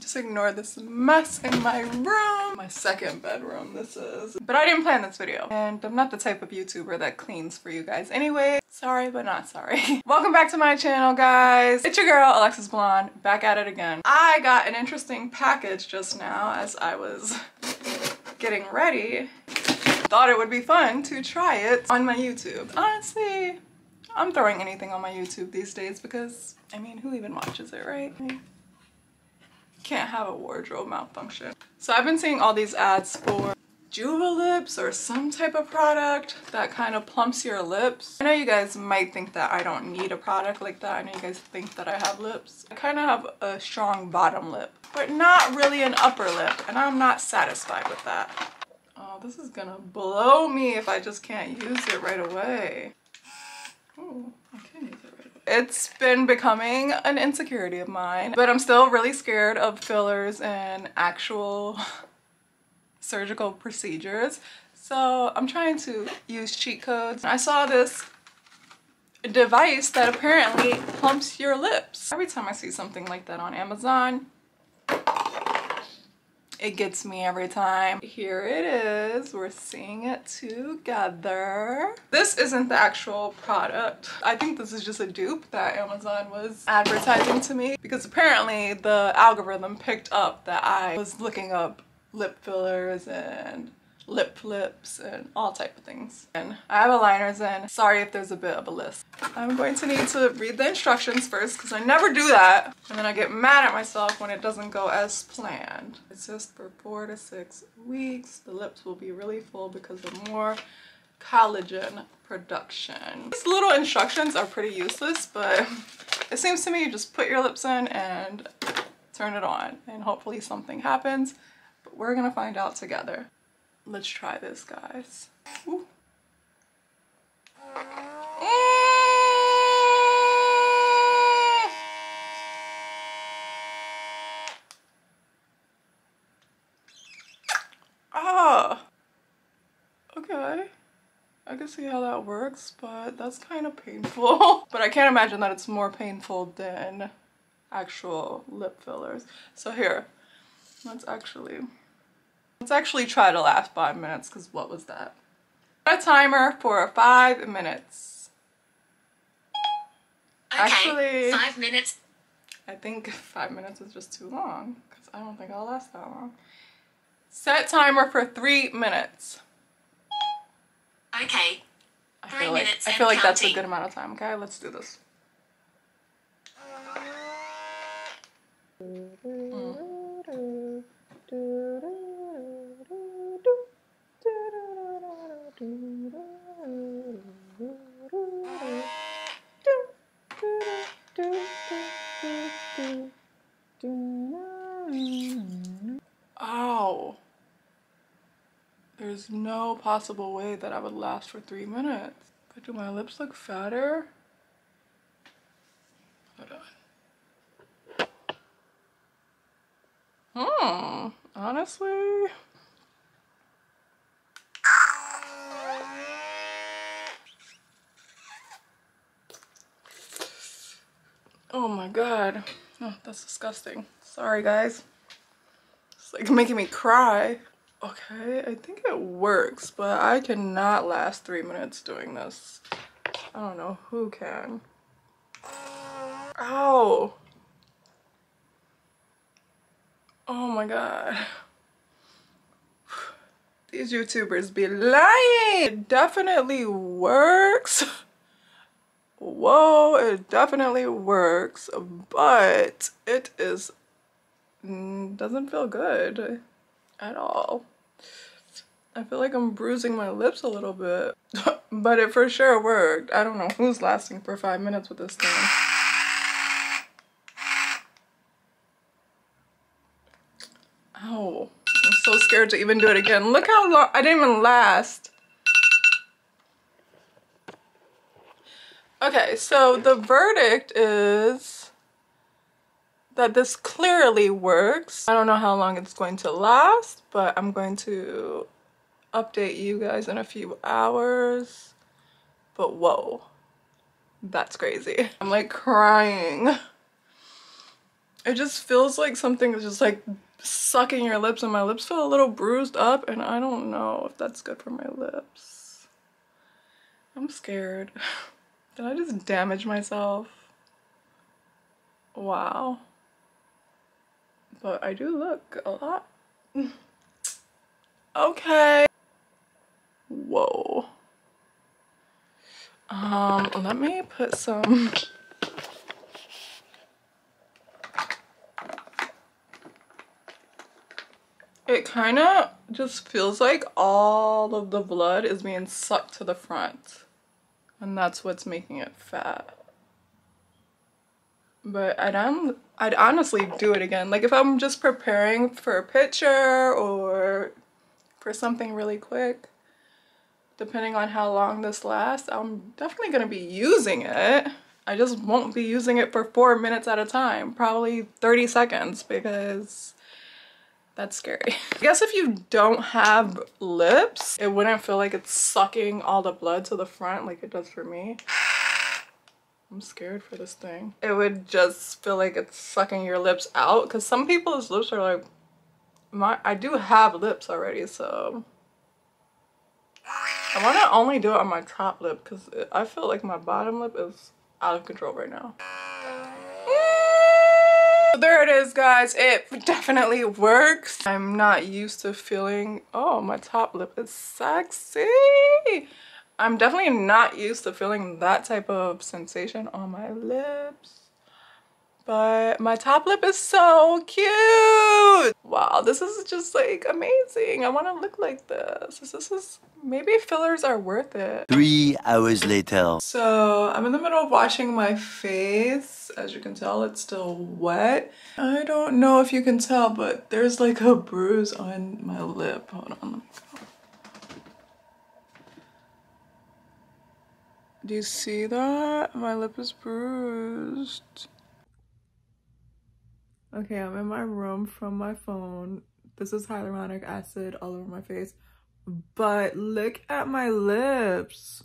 Just ignore this mess in my room. My second bedroom this is. But I didn't plan this video. And I'm not the type of YouTuber that cleans for you guys anyway. Sorry, but not sorry. Welcome back to my channel, guys. It's your girl, Alexis Belon, back at it again. I got an interesting package just now as I was getting ready. Thought it would be fun to try it on my YouTube. Honestly, I'm throwing anything on my YouTube these days because, I mean, who even watches it, right? Can't have a wardrobe malfunction. So I've been seeing all these ads for Juvalips or some type of product that kind of plumps your lips. I know you guys might think that I don't need a product like that. I know you guys think that I have lips. I kind of have a strong bottom lip, but not really an upper lip, and I'm not satisfied with that. Oh, this is gonna blow me if I just can't use it right away. Oh, I can use it right away. It's been becoming an insecurity of mine, but I'm still really scared of fillers and actual surgical procedures. So I'm trying to use cheat codes. I saw this device that apparently plumps your lips. Every time I see something like that on Amazon, it gets me every time. Here it is. We're seeing it together. This isn't the actual product. I think this is just a dupe that Amazon was advertising to me because apparently the algorithm picked up that I was looking up lip fillers and lip flips and all type of things. And I have aligners in. Sorry if there's a bit of a list. I'm going to need to read the instructions first because I never do that. And then I get mad at myself when it doesn't go as planned. It's just for four to six weeks. The lips will be really full because of more collagen production. These little instructions are pretty useless, but it seems to me you just put your lips in and turn it on and hopefully something happens. But we're gonna find out together. Let's try this, guys. Ooh. Ah, okay. I can see how that works, but that's kind of painful. but I can't imagine that it's more painful than actual lip fillers. So here, let's actually Let's actually try to last five minutes because what was that? A timer for five minutes. Okay, Actually- five minutes. I think five minutes is just too long because I don't think I'll last that long. Set timer for three minutes. Okay, I Three feel like minutes I feel like that's a good amount of time. Okay, let's do this. Uh, mm. Ow. There's no possible way that I would last for three minutes. But do my lips look fatter? Hold on. Hmm. Honestly. Oh my god. Oh, that's disgusting. Sorry, guys. It's like making me cry. Okay, I think it works, but I cannot last three minutes doing this. I don't know who can. Ow. Oh my god. These YouTubers be lying. It definitely works. Whoa, it definitely works, but it is mm, doesn't feel good at all. I feel like I'm bruising my lips a little bit, but it for sure worked. I don't know who's lasting for five minutes with this thing. Ow. I'm so scared to even do it again. Look how long, I didn't even last. Okay, so the verdict is that this clearly works. I don't know how long it's going to last, but I'm going to update you guys in a few hours. But whoa, that's crazy. I'm like crying. It just feels like something is just like sucking your lips and my lips feel a little bruised up and I don't know if that's good for my lips. I'm scared. Did I just damage myself? Wow. But I do look a lot. okay. Whoa. Um, let me put some It kind of just feels like all of the blood is being sucked to the front. And that's what's making it fat. But I'd, I'd honestly do it again. Like if I'm just preparing for a picture or for something really quick, depending on how long this lasts, I'm definitely going to be using it. I just won't be using it for four minutes at a time, probably 30 seconds because that's scary. I guess if you don't have lips, it wouldn't feel like it's sucking all the blood to the front like it does for me. I'm scared for this thing. It would just feel like it's sucking your lips out because some people's lips are like, my I do have lips already, so I want to only do it on my top lip because I feel like my bottom lip is out of control right now there it is guys. It definitely works. I'm not used to feeling oh my top lip is sexy. I'm definitely not used to feeling that type of sensation on my lips but my top lip is so cute. Wow this is just like amazing. I want to look like this. This is maybe fillers are worth it. Three hours later. So i'm in the middle of washing my face. As you can tell it's still wet. I don't know if you can tell but there's like a bruise on my lip. Hold on let me go. Do you see that? My lip is bruised Okay, I'm in my room from my phone. This is hyaluronic acid all over my face. But look at my lips.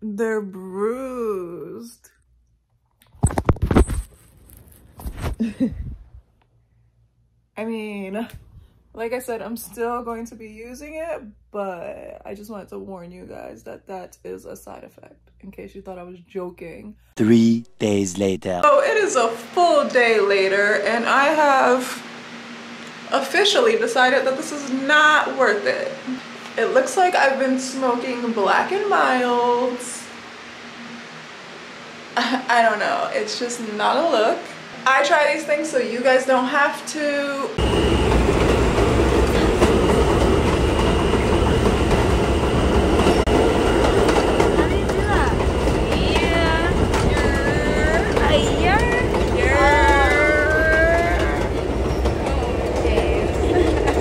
They're bruised. I mean, like I said, I'm still going to be using it, but I just wanted to warn you guys that that is a side effect in case you thought I was joking. Three days later. So it is a full day later and I have officially decided that this is not worth it. It looks like I've been smoking Black and Milds. I don't know, it's just not a look. I try these things so you guys don't have to.